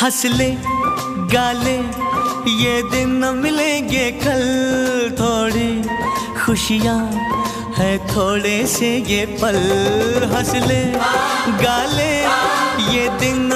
हंस ले गाले ये दिन न मिलेंगे कल। थोड़े खुशियाँ है, थोड़े से ये पल। हंस ले गाले ये दिन